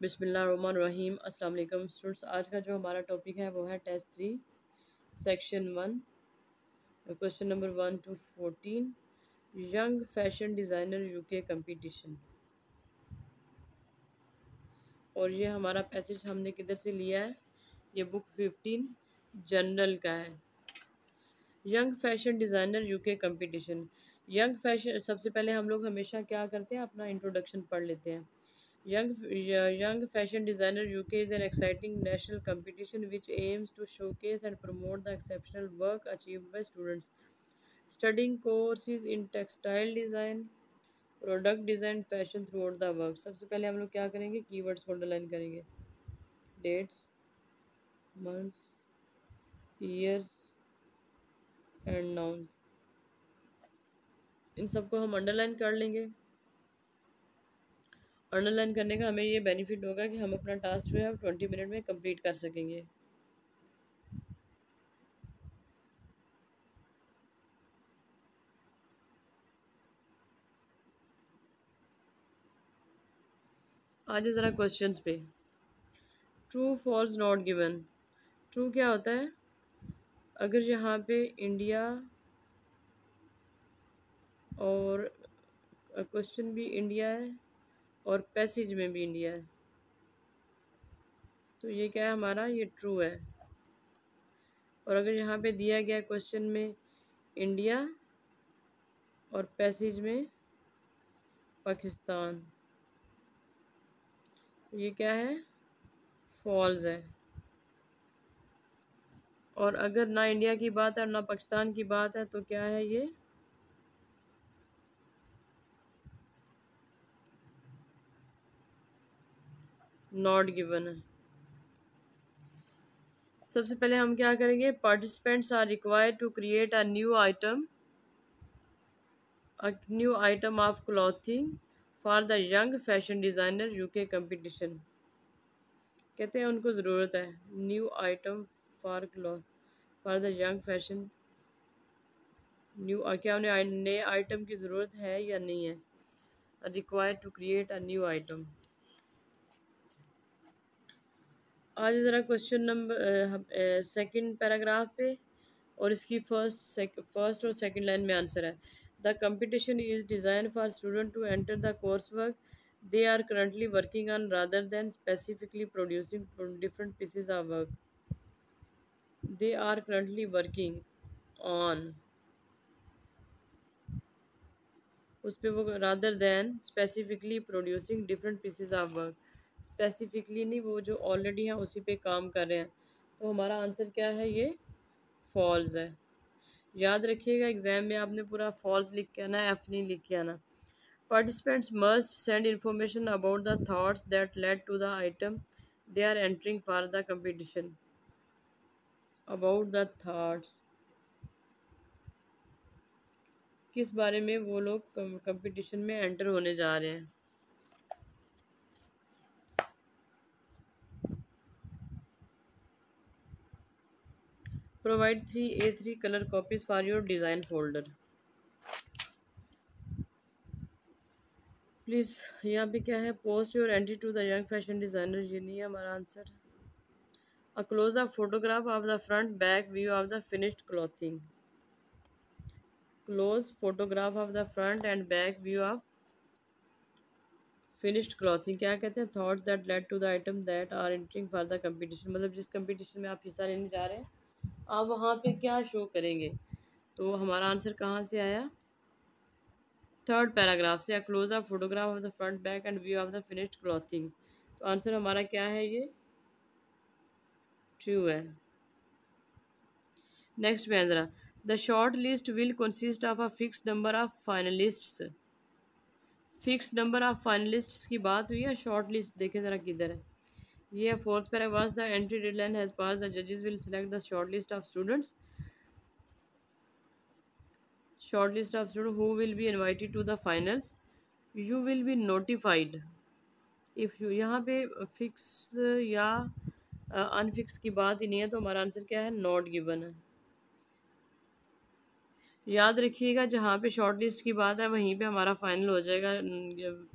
बिसमीम अस्सलाम स्टूडेंट्स, आज का जो हमारा टॉपिक है वो है test three, section one, question number one two fourteen, young fashion designer UK competition. और ये हमारा पैसेज हमने किधर से लिया है? ये बुक फिफ्टीन, जनरल का है। Young fashion designer UK competition. Young fashion, सबसे पहले हम लोग हमेशा क्या करते हैं? अपना इंट्रोडक्शन पढ़ लेते हैं। Young, young fashion designer UK is an exciting national competition which aims to showcase and promote the exceptional work achieved by students studying courses in textile design, product design, fashion throughout the work. सबसे पहले हम लोग क्या करेंगे keywords को underline करेंगे dates months years and nouns इन सबको हम अंडरलाइन कर लेंगे अंडरलाइन करने का हमें ये बेनिफिट होगा कि हम अपना टास्क जो है ट्वेंटी मिनट में कंप्लीट कर सकेंगे। आज ज़रा क्वेश्चंस पे। True false not given true क्या होता है? अगर यहाँ पे इंडिया और क्वेश्चन भी इंडिया है और पैसेज में भी इंडिया है। तो ये क्या है हमारा? ये ट्रू है। और अगर यहाँ पे दिया गया क्वेश्चन में इंडिया और पैसेज में पाकिस्तान तो ये क्या है? फॉल्स है। और अगर ना इंडिया की बात है और ना पाकिस्तान की बात है तो क्या है ये? नॉट गिवन है। सबसे पहले हम क्या करेंगे? Participants are required to create a new item a new item of clothing for the young fashion designer UK competition कहते हैं उनको ज़रूरत है new item for cloth for the young fashion new क्या उन्हें, नए आइटम की ज़रूरत है या नहीं है? Required to create a new item आज ज़रा क्वेश्चन नंबर सेकंड पैराग्राफ पे और इसकी फ़र्स्ट फ़र्स्ट और सेकंड लाइन में आंसर है। The competition is design for student to enter the course work they are currently working on rather than specifically producing different pieces of work they are currently working on उस पर वो rather than specifically producing different pieces of work specifically नहीं, वो जो already हैं, उसी पे काम कर रहे हैं। तो हमारा आंसर क्या है? ये फॉल्स है। याद रखिएगा एग्ज़ाम में आपने पूरा फॉल्स लिख के आना एफ़ नहीं लिख के आना। Participants must send information about the thoughts that led to the item they are entering for the competition about the thoughts किस बारे में वो लोग कंपटीशन में एंटर होने जा रहे हैं? Provide three A3 color copies for your design folder. Please यहाँ पे क्या है? Post your entry to the young fashion designer ये नहीं है हमारा answer a close the photograph of the front back view of the finished clothing close photograph of the front and back view of finished clothing क्या कहते हैं? Thought that led to the item that are entering for the competition मतलब जिस competition में आप हिस्सा लेने जा रहे हैं आप वहाँ पे क्या शो करेंगे? तो हमारा आंसर कहाँ से आया? थर्ड पैराग्राफ से close up photograph of the front back and view of the finished clothing तो आंसर हमारा क्या है ये? ट्रू है। नेक्स्ट में the short list will consist of a fix number of finalists fix number of finalists की बात हुई है? शॉर्ट लिस्ट देखें ज़रा किधर है। ये fourth पैरावास the entry deadline has pass the जजेस will select the short list of students short list of student who will be invited to the finals you will be notified if you यहाँ पे fix या uh, unfix की बात ही नहीं है तो हमारा आंसर क्या है? नॉट गिवन याद रखिएगा, जहाँ पे शॉर्ट लिस्ट की बात है, वहीं पे हमारा फाइनल हो जाएगा।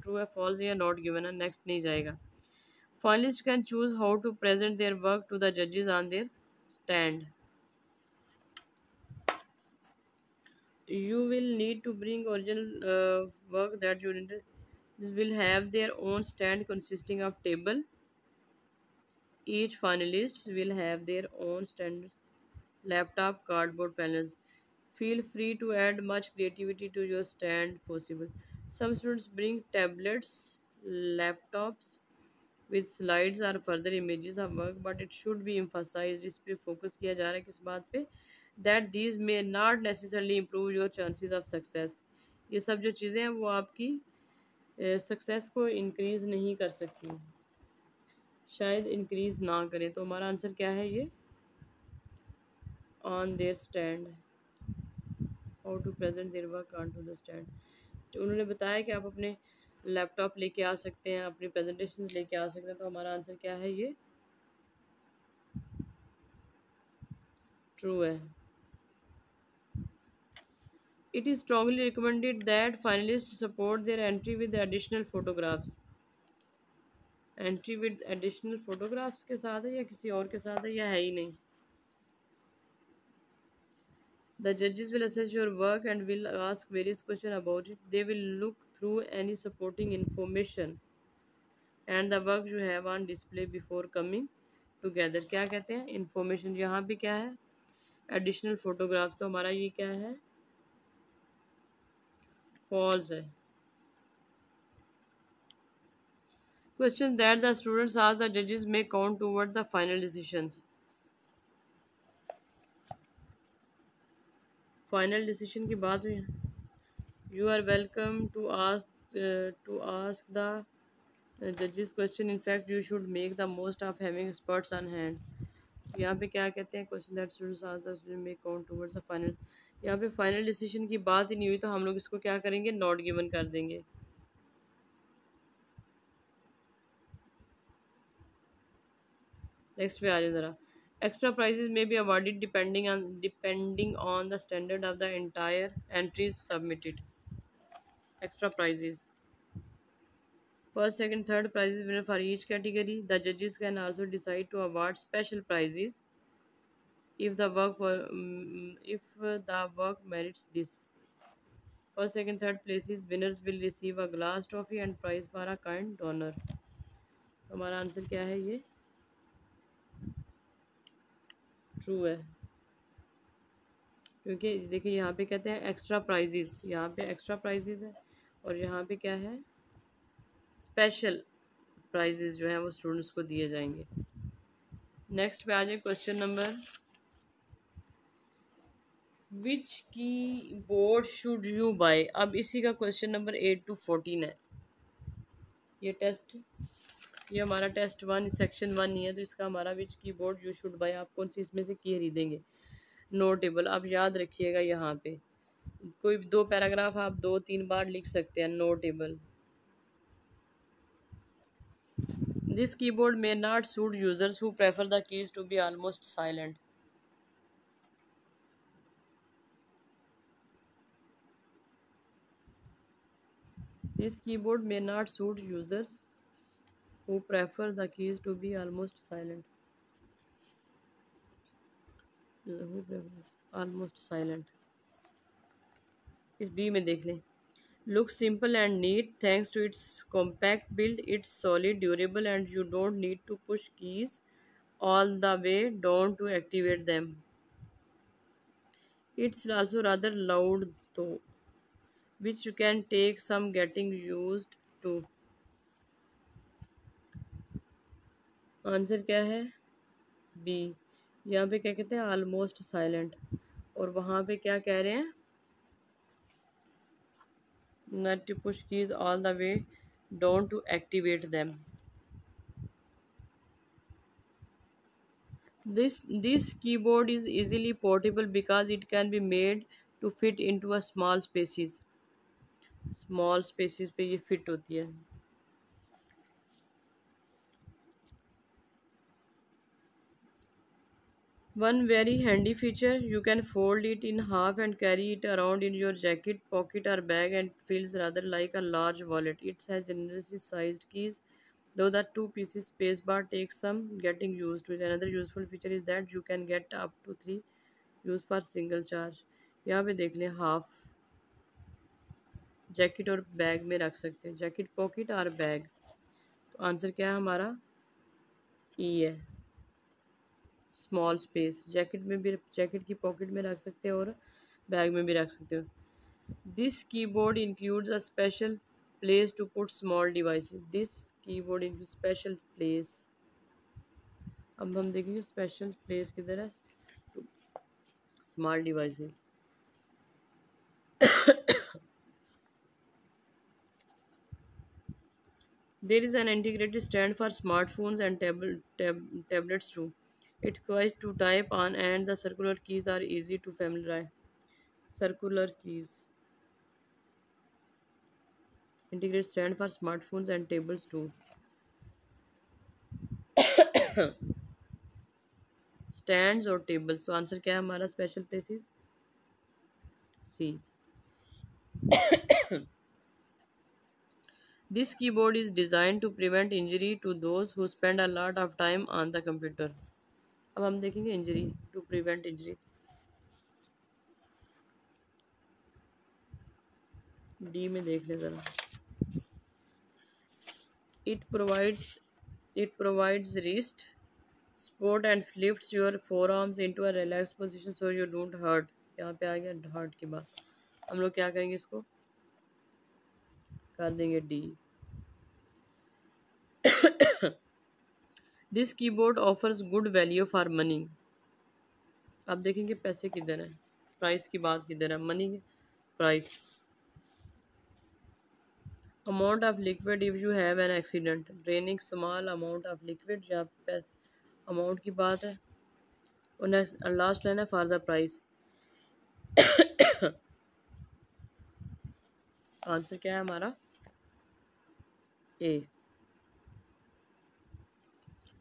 ट्रू है फॉल्स या नॉट गिवन है नेक्स्ट नहीं जाएगा। Finalists can choose how to present their work to the judges on their stand. You will need to bring original uh, work that you. This will have their own stand consisting of table. Each finalists will have their own stand, laptop, cardboard panels. Feel free to add much creativity to your stand possible. Some students bring tablets, laptops, with slides are further image of work but it should be emphasise इस पर focus किया जा रहा है किस बात पर that these may not necessarily improve your chances of success ये सब जो चीज़ें हैं, वो आपकी सक्सेस को इंक्रीज नहीं कर सकती। शायद इंक्रीज ना करें। तो हमारा आंसर क्या है ये? ऑन देयर स्टैंड और to present their work on to the stand उन्होंने बताया कि आप अपने लैपटॉप लेके आ सकते हैं, अपनी प्रेजेंटेशन लेके आ सकते हैं तो हमारा आंसर क्या है ये? ट्रू है। It is strongly recommended that finalist support their entry with additional photographs entry with additional photographs के साथ है या किसी और के साथ है या है ही नहीं? The judges will assess your work and will ask various questions about it. They will look through any supporting information and the work you have on display before coming together क्या कहते हैं? इन्फॉर्मेशन यहाँ भी क्या है? Additional photographs तो हमारा ये क्या है? फॉल्स है। Question that the students ask the जजेस may count toward the final decision final decision की बात हुई है। You are welcome to ask to ask the जजेस question in fact you should make the most of having experts on hand यहाँ पे क्या कहते हैं? Question that the make towards the final यहाँ पे फाइनल डिसीज़न की बात ही नहीं हुई तो हम लोग इसको क्या करेंगे? नॉट गिवन कर देंगे। नेक्स्ट पे आ जाए ज़रा। Extra prizes may be awarded depending on depending on the standard of the entire entries submitted. Extra prizes first second third prizes winner for each category the जजेस can also decide to award special prizes if the work if the work merits this first second third places winners will receive a glass trophy and prize for a kind donor हमारा answer क्या है ये? True है. क्योंकि देखिए यहाँ पे कहते हैं एक्स्ट्रा प्राइजेस यहाँ पे एक्स्ट्रा प्राइजेस है। और यहाँ पे क्या है? स्पेशल प्राइजेज जो हैं वो स्टूडेंट्स को दिए जाएँगे। नेक्स्ट पे आ जाए क्वेश्चन नंबर विच की बोर्ड शुड यू बाय अब इसी का question number eight to fourteen है। ये टेस्ट ये हमारा टेस्ट वन सेक्शन वन ही है तो इसका हमारा विच की बोर्ड यू शुड बाय आप कौन सी इसमें से की खरीदेंगे? नो टेबल आप याद रखिएगा यहाँ पे। कोई दो पैराग्राफ आप दो तीन बार लिख सकते हैं notable this keyboard may not suit users who prefer the keys to be almost silent this keyboard may not suit users the keys to be almost silent. Who prefer almost silent. इस B में देख लें। Look simple and neat. Thanks to its compact build. It's solid, durable and you don't need to push keys all the way. Don't to activate them. It's also rather loud though, which you can take some getting use to. Answer क्या है? B. यहाँ पे क्या कहते हैं? Almost silent. और वहाँ पे क्या कह रहे हैं? not to push keys all the way don't to activate them this this keyboard is easily portable because it can be made to fit into a small spaces small spaces पे ये fit होती है One very handy feature you can fold it in half and carry it around in your jacket pocket or bag and feels rather like a large wallet it's has generously size keys though that two pieces space bar take some getting use to another useful feature is that you can get up to three use for single charge यहाँ पे देख लें half jacket और bag में रख सकते हैं। Jacket pocket और बैग तो आंसर क्या है हमारा? ई है। स्मॉल स्पेस जैकेट में भी जैकेट की पॉकेट में रख सकते हो और बैग में भी रख सकते हो। This keyboard includes a special place to put small device this keyboard in special place अब हम देखेंगे स्पेशल प्लेस की तरह small device there is an integrated stand for smartphones and tablets to It's quick to type on and the circular keys are easy to familiarize. Circular keys. integrate stand for smartphones and tables too stands or tables so answer क्या है हमारा special places C this keyboard is designed to prevent injury to those who spend a lot of time on the computer अब हम देखेंगे injury to prevent injury D में देख ले जरा। It provides it provides wrist support and lifts your forearms into a relax position so you don't hurt यहाँ पे आ गया हर्ट के बाद हम लोग क्या करेंगे इसको? कर देंगे D this keyboard offers good value for money आप देखेंगे पैसे किधर हैं? प्राइस की बात किधर है? Money price amount of liquid if you have an accident draining small amount of liquid या अमाउंट की बात है। और नेक्स्ट लास्ट लाइन है फॉर द प्राइस आंसर क्या है हमारा? A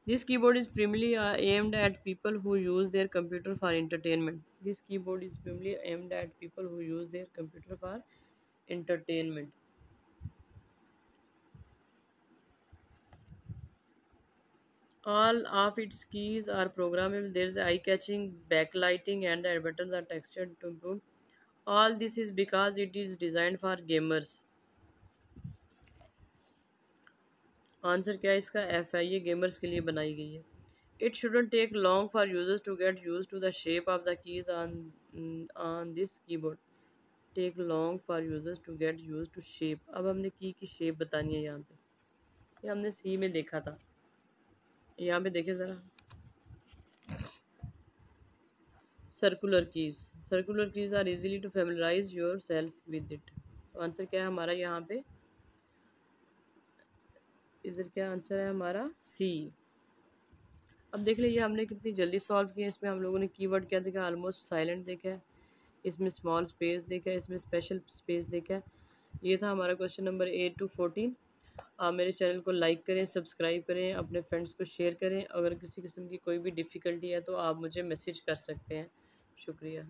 This keyboard is primarily uh, aimed at people who use their computer for entertainment. This keyboard is primarily aimed at people who use their computer for entertainment. All of its keys are programmable. There is eye-catching backlighting and the buttons are textured to improve. All this is because it is designed for gamers. Answer क्या है? इसका F है, ये gamers के लिए बनाई गई है। It shouldn't take long for users to get use to the shape of the keys on on this keyboard take long for users to get use to shape अब हमने की की शेप बतानी है यहाँ पे। ये हमने सी में देखा था। यहाँ पे देखे ज़रा। Circular keys circular keys are easily to familiarise yourself with it तो आंसर क्या है हमारा यहाँ पे? इधर क्या आंसर है हमारा? सी अब देख लीजिए, हमने कितनी जल्दी सॉल्व किया इसमें हम लोगों ने कीवर्ड क्या देखा? ऑलमोस्ट साइलेंट देखा है। इसमें स्मॉल स्पेस देखा है। इसमें स्पेशल स्पेस देखा है। ये था हमारा question number eight to fourteen आप मेरे चैनल को लाइक करें सब्सक्राइब करें, अपने फ्रेंड्स को शेयर करें। अगर किसी किस्म की कोई भी डिफ़िकल्टी है तो आप मुझे मैसेज कर सकते हैं। शुक्रिया।